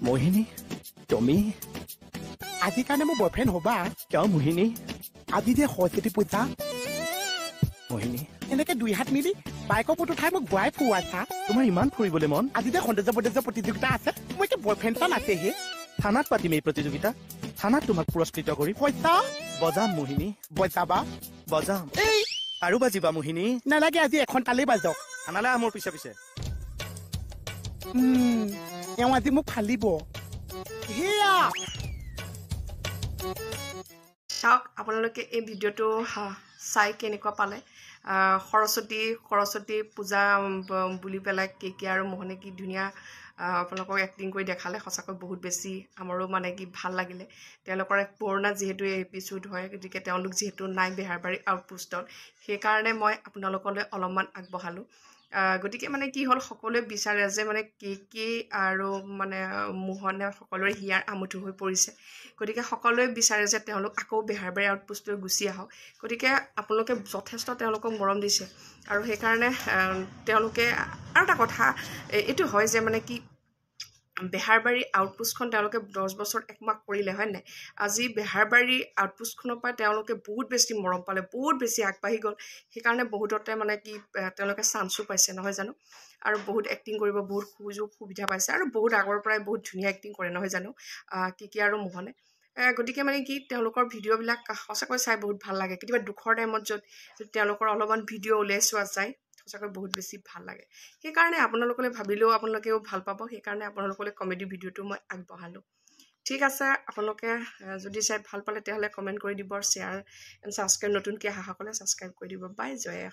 মোহিনী তুমি আজিৰ কাৰণে মোৰ বয়ফ্ৰেণ্ড হ'বা কিয় মোহিনী আজি যে সৰস্বতী পূজা মোহিনী এনেকে দুই হাত মিলি বাইকৰ ওপৰত উঠাই মোক ঘূৰাই ফুৰাইছা তোমাৰ ইমান ফুৰিবলৈ মন আজি যে সৌন্দৰ্য সৌন্দৰ্য প্ৰতিযোগিতা আছে মোৰ এতিয়া বয়ফ্ৰেণ্ড এটা নাছেহে থানাত পাতিম এই প্ৰতিযোগিতা থানাত তোমাক পুৰস্কৃত কৰি পইচা বজাম মোহিনী বজাবা বজাম এই আৰু বাজিবা মোহিনী নালাগে আজি এখন তালেই বাজক থানালৈ আহ মোৰ পিছে পিছে এওঁ আজি মোক ফালিব চাওক আপোনালোকে এই ভিডিঅ'টো চাই কেনেকুৱা পালে। সৰস্বতী সৰস্বতী পূজা বুলি পেলাই কেকে আৰু মোহনে কি ধুনীয়া আপোনালোকক এক্টিং কৰি দেখালে সঁচাকৈ বহুত বেছি আমাৰো মানে কি ভাল লাগিলে। তেওঁলোকৰ এক পুৰণা যিহেতু এই এপিছ'ড হয় গতিকে তেওঁলোক যিহেতু নাই বেহাৰবাৰী আউটপোষ্টত সেইকাৰণে মই আপোনালোকলৈ অলপমান আগবঢ়ালোঁ। গতিকে মানে কি হ'ল সকলোৱে বিচাৰে যে মানে কে কে আৰু মানে মোহনে সকলোৰে হিয়াৰ আমঠু হৈ পৰিছে। গতিকে সকলোৱে বিচাৰে যে তেওঁলোক আকৌ বেহাৰবাৰী আউটপোষ্টলৈ গুচি আহক। গতিকে আপোনালোকে যথেষ্ট তেওঁলোকক মৰম দিছে। আৰু সেইকাৰণে তেওঁলোকে আৰু এটা কথা এইটো হয় যে মানে কি বেহাৰবাৰী আউটপোষ্টখন তেওঁলোকে দহ বছৰ একমাহ কৰিলে হয় নাই? আজি বেহাৰবাৰী আউটপোষ্টখনৰ পৰা তেওঁলোকে বহুত বেছি মৰম পালে বহুত বেছি আগবাঢ়ি গ'ল। সেইকাৰণে বহুততে মানে কি তেওঁলোকে চান্সো পাইছে নহয় জানো? আৰু বহুত এক্টিং কৰিব বহুত সুযোগ সুবিধা পাইছে আৰু বহুত আগৰ পৰাই বহুত ধুনীয়া এক্টিং কৰে নহয় জানো? আহ, কিকি আৰু মোহনে? গতিকে মানে কি তেওঁলোকৰ ভিডিঅ'বিলাক সঁচাকৈ চাই বহুত ভাল লাগে। কেতিয়াবা দুখৰ টাইমত য'ত তেওঁলোকৰ অলপমান ভিডিঅ' উলিয়াই চোৱা যায় সঁচাকৈ বহুত বেছি ভাল লাগে। সেইকাৰণে আপোনালোকলৈ ভাবিলেও আপোনালোকেও ভাল পাব সেইকাৰণে আপোনালোকলৈ কমেডি ভিডিঅ'টো মই আগবঢ়ালোঁ। ঠিক আছে আপোনালোকে যদি চাই ভাল পালে তেতিয়াহ'লে কমেণ্ট কৰি দিব শ্বেয়াৰ এণ্ড ছাবস্ক্ৰাইব নতুনকৈ অহাসকলে ছাবস্ক্ৰাইব কৰি দিব। বাই জয়।